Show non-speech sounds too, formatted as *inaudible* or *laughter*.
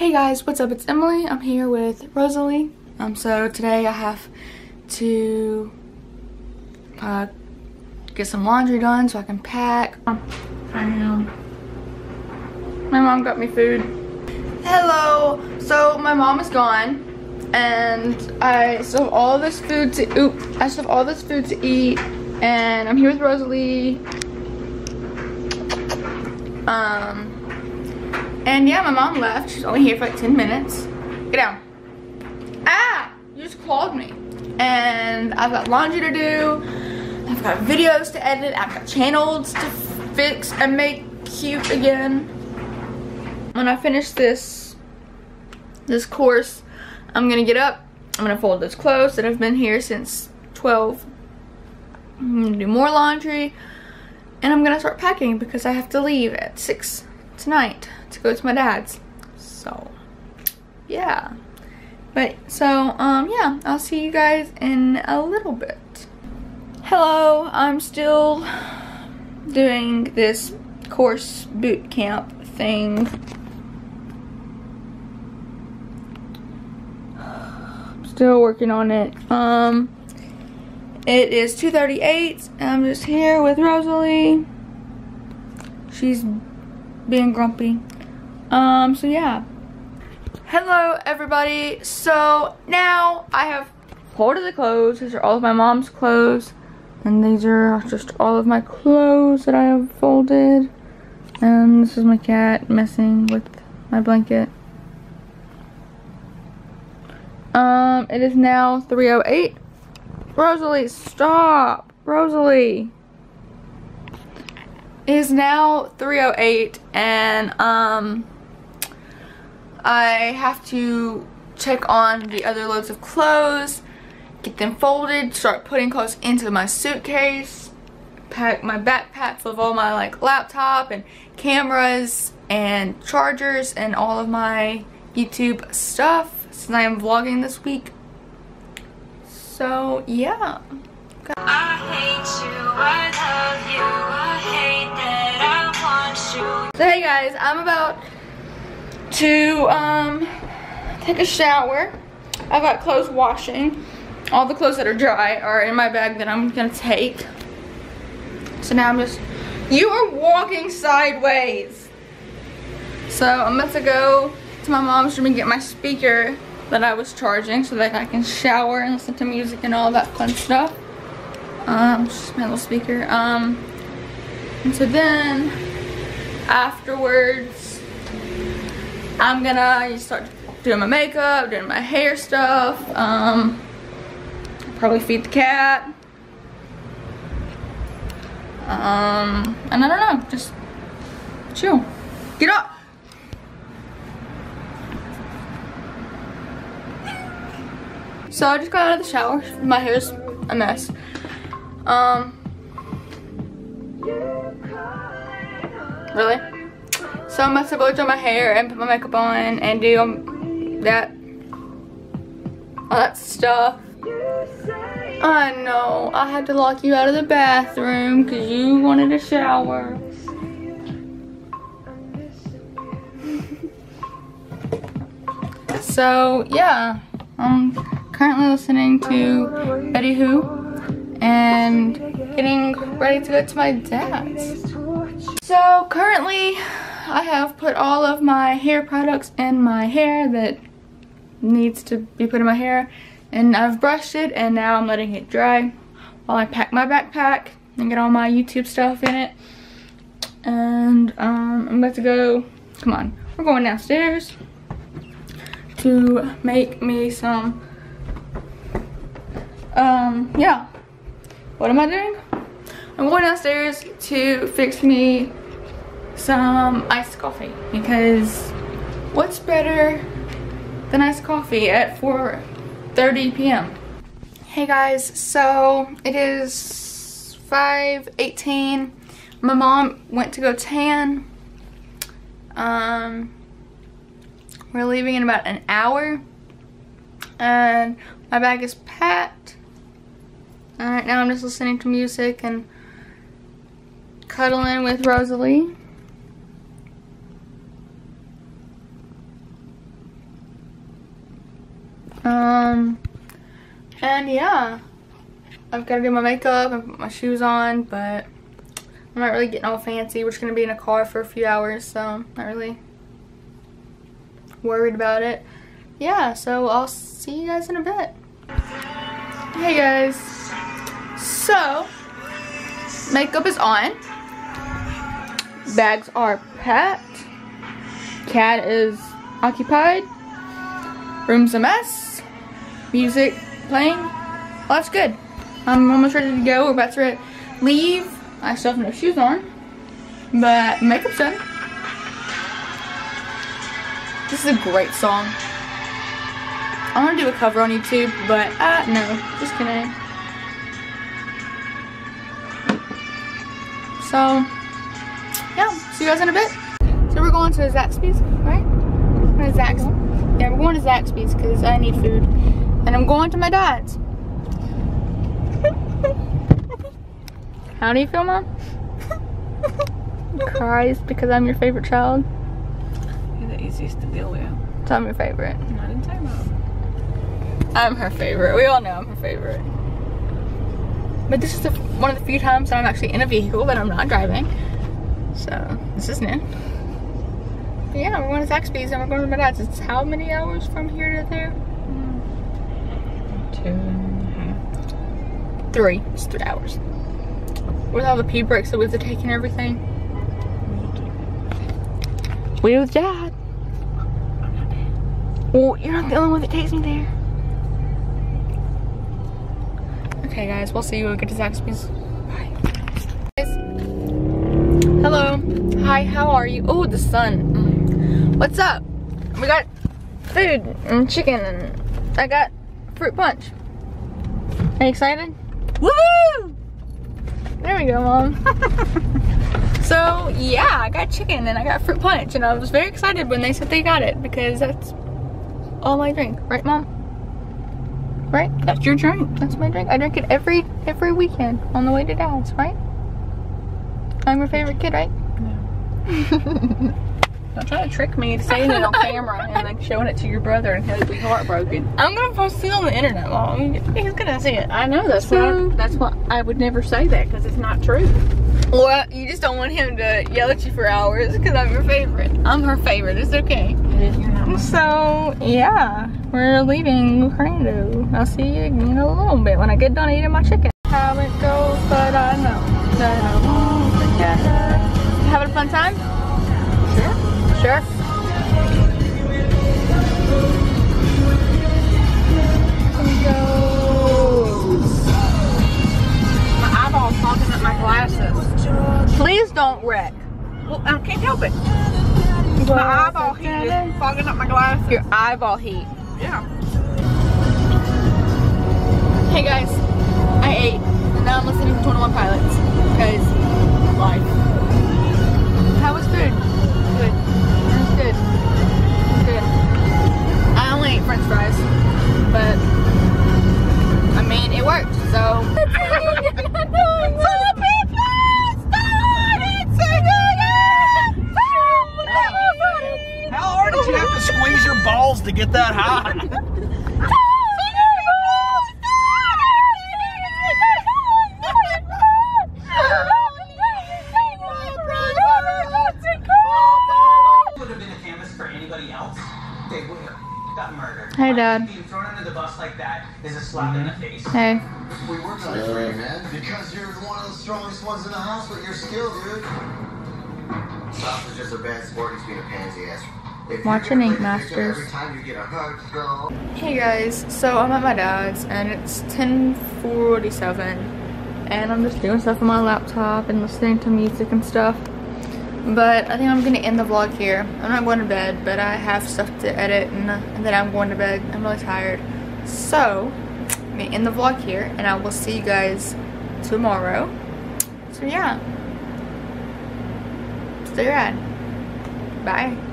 Hey guys, what's up? It's Emily. I'm here with Rosalie. Um, so today I have to uh, get some laundry done so I can pack. Um, I am. My mom got me food. Hello. So my mom is gone, and I still have all this food to. Oop! I still have all this food to eat, and I'm here with Rosalie. Um. And yeah, my mom left. She's only here for like 10 minutes. Get down. Ah! You just clawed me. And I've got laundry to do. I've got videos to edit. I've got channels to fix and make cute again. When I finish this, this course, I'm gonna get up. I'm gonna fold those clothes that I've been here since 12. I'm gonna do more laundry. And I'm gonna start packing because I have to leave at 6 tonight to go to my dad's. So, yeah. But, so, um, yeah, I'll see you guys in a little bit. Hello, I'm still doing this course boot camp thing. *sighs* Still working on it. Um, it is 2.38. I'm just here with Rosalie. She's being grumpy. Um, so yeah. Hello everybody. So now I have folded the clothes. These are all of my mom's clothes. And these are just all of my clothes that I have folded. And this is my cat messing with my blanket. Um, it is now 3.08. Rosalie, stop! Rosalie! It is now 3.08 and um, I have to check on the other loads of clothes, get them folded, start putting clothes into my suitcase, pack my backpack full of all my like laptop and cameras and chargers and all of my YouTube stuff since I am vlogging this week. So yeah. I hate you, I love you, I hate that I want you. So hey guys, I'm about to um take a shower. I've got clothes washing. All the clothes that are dry are in my bag that I'm gonna take. So now I'm just, you are walking sideways. So I'm about to go to my mom's room and get my speaker that I was charging so that I can shower and listen to music and all that fun stuff. Um, just my little speaker. Um, and so then afterwards, I'm gonna start doing my makeup, doing my hair stuff. Um, probably feed the cat. Um, and I don't know, just chill. Get up. So I just got out of the shower. My hair's a mess. Um. Really? So I'm about to blow dry my hair and put my makeup on and do that. All that stuff. I know. I had to lock you out of the bathroom because you wanted a shower. *laughs* so, yeah. I'm currently listening to Betty Who and getting ready to go to my dad's. So currently I have put all of my hair products in my hair that needs to be put in my hair and I've brushed it and now I'm letting it dry while I pack my backpack and get all my YouTube stuff in it. And um, I'm about to go, come on, we're going downstairs to make me some, um, yeah, what am I doing? I'm going downstairs to fix me some iced coffee because what's better than iced coffee at 4.30 p.m. Hey guys, so it is 5.18. My mom went to go tan. Um, we're leaving in about an hour. And my bag is packed. Alright, now I'm just listening to music and cuddling with Rosalie. Um, and yeah, I've got to do my makeup and put my shoes on, but I'm not really getting all fancy. We're just going to be in a car for a few hours, so I'm not really worried about it. Yeah, so I'll see you guys in a bit. Hey guys. So, makeup is on. Bags are packed. Cat is occupied. Room's a mess. Music playing. Well, that's good. I'm almost ready to go. We're about to leave. I still have no shoes on. But makeup's done. This is a great song. I want to do a cover on YouTube, but uh, no, just kidding. So, yeah, see you guys in a bit. So we're going to Zaxby's, right? We're Zaxby's. Yeah, we're going to Zaxby's because I need food. And I'm going to my dad's. How do you feel, Mom? Cries because I'm your favorite child. You're the easiest to deal with. So I'm your favorite. I didn't say that. I'm her favorite. We all know I'm her favorite. But this is the, one of the few times that I'm actually in a vehicle that I'm not driving. So, this is new. But yeah, we're going to Zaxby's and we're going to my dad's. It's how many hours from here to there? Two and a half. Three. It's three hours. With all the pee breaks that we have to take and everything. We with dad. Well, you're not the only one that takes me there. Okay, guys, we'll see you when we get to Zaxby's. Bye. Guys. Hello. Hi, how are you? Oh, the sun. Mm. What's up? We got food and chicken and I got fruit punch. Are you excited? Woo! There we go, Mom. *laughs* so, yeah, I got chicken and I got fruit punch and I was very excited when they said they got it because that's all I drink. Right, Mom? Right? That's your drink. That's my drink. I drink it every every weekend on the way to dad's, right? I'm your favorite kid, right? *laughs* Don't try to trick me to saying it on camera and then showing it to your brother and he'll be heartbroken. I'm gonna post it on the internet, Mom. He's gonna see it. I know that's what I, hmm. that's what I would never say that because it's not true. Well, you just don't want him to yell at you for hours because I'm your favorite. I'm her favorite. It's okay. So, yeah, we're leaving Hernando. I'll see you in a little bit when I get done eating my chicken. How it goes, but I know that I won't forget. Having a fun time? Sure. Sure. Here we go. My eyeball's fogging up my glasses. Please don't wreck. Well, I can't help it. My eyeball heat is fogging up my glasses. Your eyeball heat. Yeah. Hey guys, I ate, and now I'm listening to 21 Pilots, because life. How was food? French fries, but, I mean, it worked, so. *laughs* *laughs* How hard did you have to squeeze your balls to get that high? *laughs* would have been a canvas for anybody else, they would have got murdered. Hey, Dad. Being thrown under the bus like that is a slap in the mm-hmm. face. Hey. We worked on for you, man. Because you're one of the strongest ones in the house with your skill, dude. Stop is just a bad sport. He's being a pansy ass. Watching Ink played the victim Masters. Every time you get a hug. Hey guys, so I'm at my dad's and it's 10:47 and I'm just doing stuff on my laptop and listening to music and stuff. But I think I'm gonna end the vlog here. I'm not going to bed, but I have stuff to edit and, and then I'm going to bed. I'm really tired. So, I'm gonna end the vlog here and I will see you guys tomorrow. So yeah. Stay rad. Bye.